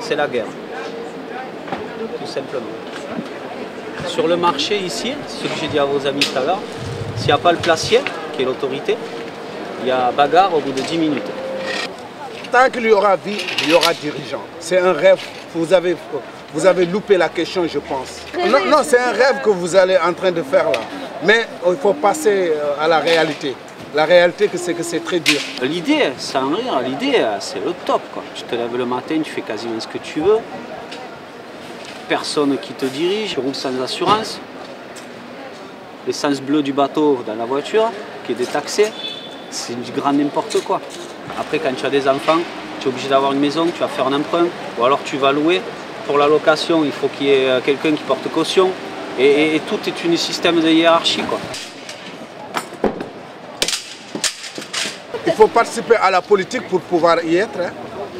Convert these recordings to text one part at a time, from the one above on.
c'est la guerre. Tout simplement. Sur le marché ici, ce que j'ai dit à vos amis tout à l'heure, s'il n'y a pas le placier, qui est l'autorité, il y a bagarre au bout de 10 minutes. Tant qu'il y aura vie, il y aura dirigeant. C'est un rêve. Vous avez, vous avez loupé la question, je pense. Non, non c'est un rêve que vous allez en train de faire là. Mais il faut passer euh, à la réalité. La réalité, c'est que c'est très dur. L'idée, sans rire, l'idée, c'est le top. Quoi. Tu te lèves le matin, tu fais quasiment ce que tu veux. Personne qui te dirige, tu sans assurance. L'essence bleue du bateau dans la voiture, qui est détaxée, c'est du grand n'importe quoi. Après, quand tu as des enfants, tu es obligé d'avoir une maison, tu vas faire un emprunt, ou alors tu vas louer. Pour la location, il faut qu'il y ait quelqu'un qui porte caution. Et, tout est un système de hiérarchie. Il faut participer à la politique pour pouvoir y être. Hein.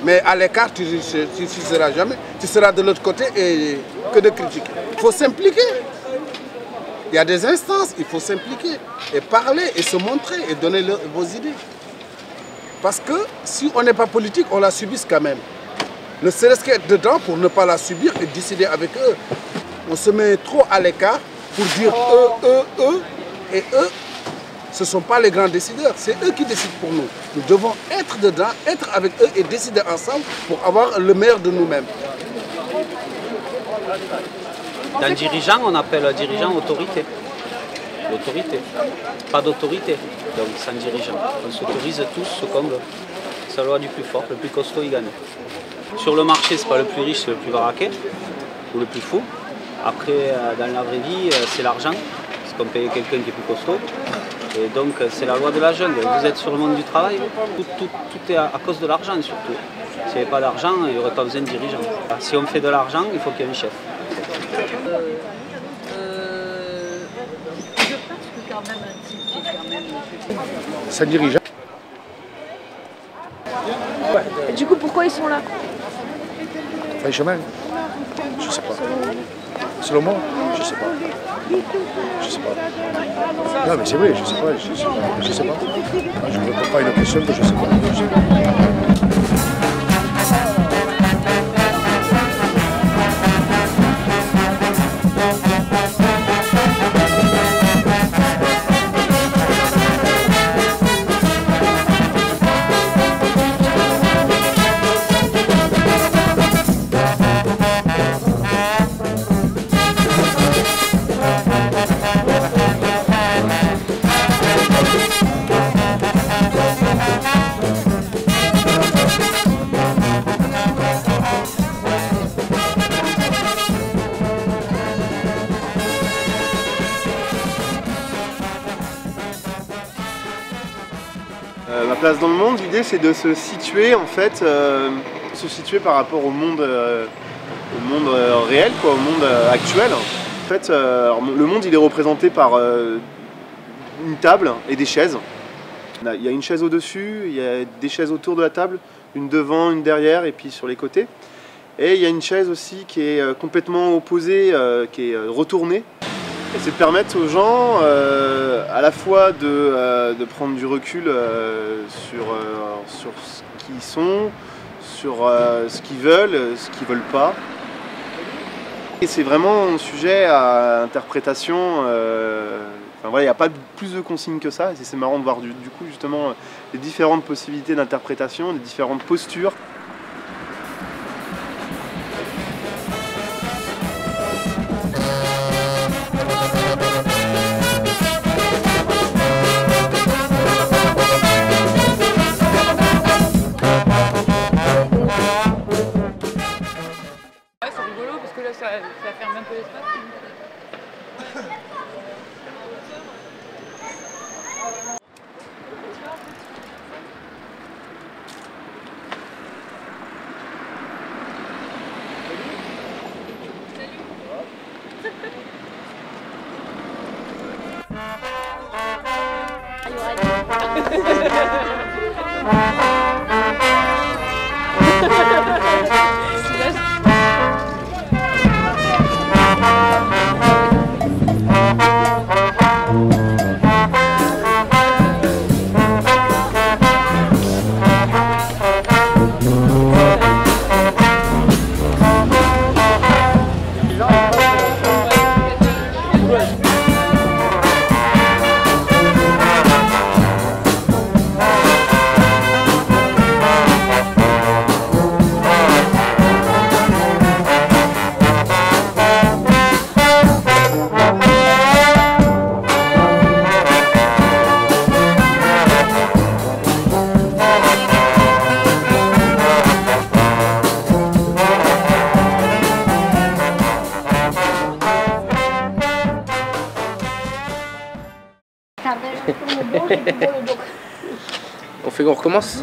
Mais à l'écart, tu ne seras jamais. Tu seras de l'autre côté et que de critiquer. Il faut s'impliquer. Il y a des instances, il faut s'impliquer et parler et se montrer et donner vos idées. Parce que si on n'est pas politique, on la subisse quand même. Ne serait-ce qu'être dedans pour ne pas la subir et décider avec eux. On se met trop à l'écart pour dire eux, eux, eux, et eux, ce ne sont pas les grands décideurs, c'est eux qui décident pour nous. Nous devons être dedans, être avec eux et décider ensemble pour avoir le meilleur de nous-mêmes. Le dirigeant, on appelle dirigeant autorité. L'autorité. Pas d'autorité, donc sans dirigeant. On s'autorise tous veut. C'est la loi du plus fort, le plus costaud, il gagne. Sur le marché, c'est pas le plus riche, c'est le plus baraqué, ou le plus fou. Après, dans la vraie vie, c'est l'argent, parce qu'on paye quelqu'un qui est plus costaud. Et donc c'est la loi de la jungle. Vous êtes sur le monde du travail, tout, tout, tout est à, à, cause de l'argent surtout. S'il n'y avait pas d'argent, il n'y aurait pas besoin de dirigeants. Si on fait de l'argent, il faut qu'il y ait un chef. Euh, euh, je pense que quand même un type qui est quand même... Ça dirige. Et du coup, pourquoi ils sont là? Enfin, chemin Je sais pas. Selon moi Je sais pas. Je sais pas. Non, mais c'est vrai, je sais pas. Je sais pas. Je ne réponds pas une question que je. Je sais pas. Euh, ma place dans le monde, l'idée c'est de se situer en fait, euh, se situer par rapport au monde, euh, au monde réel, quoi, au monde actuel. En fait, le monde il est représenté par une table et des chaises. Il y a une chaise au-dessus, il y a des chaises autour de la table, une devant, une derrière et puis sur les côtés. Et il y a une chaise aussi qui est complètement opposée, qui est retournée. C'est de permettre aux gens euh, à la fois de, euh, prendre du recul euh, sur, sur ce qu'ils sont, sur ce qu'ils veulent, ce qu'ils veulent pas. Et c'est vraiment un sujet à interprétation. Enfin, voilà, il n'y a pas plus de consignes que ça. Et c'est marrant de voir du coup justement les différentes possibilités d'interprétation, les différentes postures. kan vem på isvatten. On fait qu'on recommence?